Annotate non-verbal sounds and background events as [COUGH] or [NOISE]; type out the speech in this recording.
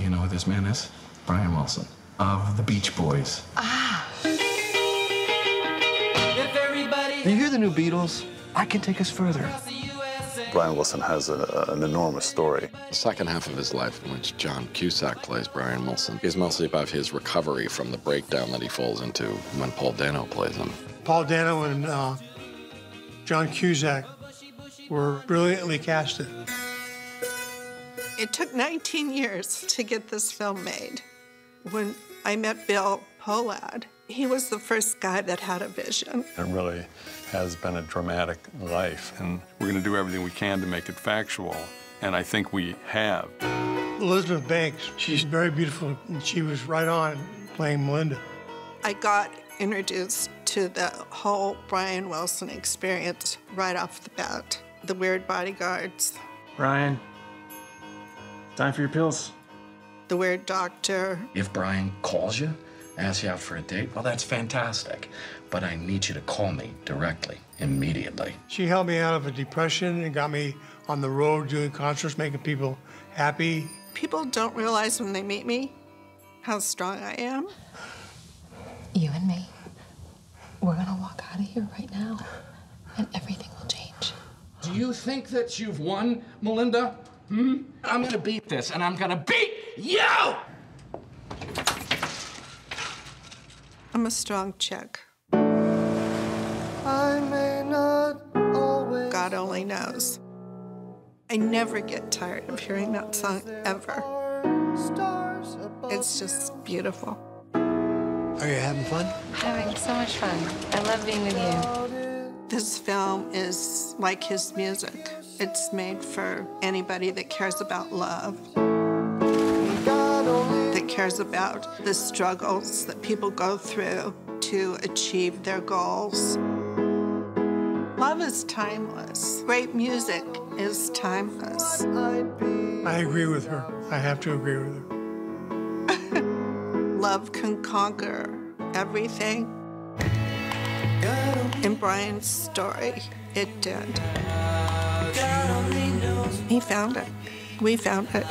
Do you know who this man is? Brian Wilson of the Beach Boys. Ah. You hear the new Beatles? I can take us further. Brian Wilson has a, an enormous story. The second half of his life, in which John Cusack plays Brian Wilson, is mostly about his recovery from the breakdown that he falls into when Paul Dano plays him. Paul Dano and uh, John Cusack were brilliantly casted. It took 19 years to get this film made. When I met Bill Pohlad, he was the first guy that had a vision. It really has been a dramatic life, and we're going to do everything we can to make it factual, and I think we have. Elizabeth Banks, she's very beautiful, and she was right on playing Melinda. I got introduced to the whole Brian Wilson experience right off the bat. The weird bodyguards, Brian, time for your pills. the weird doctor, If Brian calls you, asks you out for a date, well, that's fantastic. But I need you to call me directly, immediately. She helped me out of a depression and got me on the road doing concerts, making people happy. People don't realize when they meet me how strong I am. You and me, we're gonna walk out of here right now, and everything will change. Do you think that you've won, Melinda? Hmm? I'm gonna beat this, and I'm gonna beat you! I'm a strong chick. I may not always. God only knows. I never get tired of hearing that song ever. Stars above. It's just beautiful. Are you having fun? Having so much fun. I love being with you. This film is like his music. It's made for anybody that cares about love, that cares about the struggles that people go through to achieve their goals. Love is timeless. Great music is timeless. I agree with her. I have to agree with her. [LAUGHS] Love can conquer everything. In Brian's story, it did. He found it. We found it.